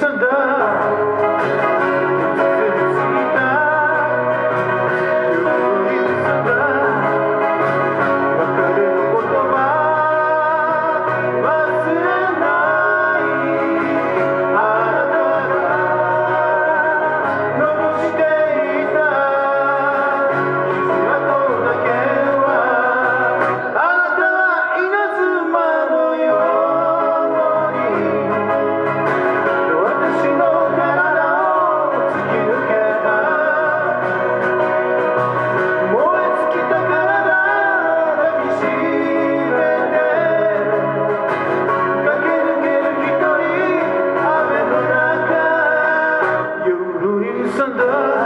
Sadece misunderstood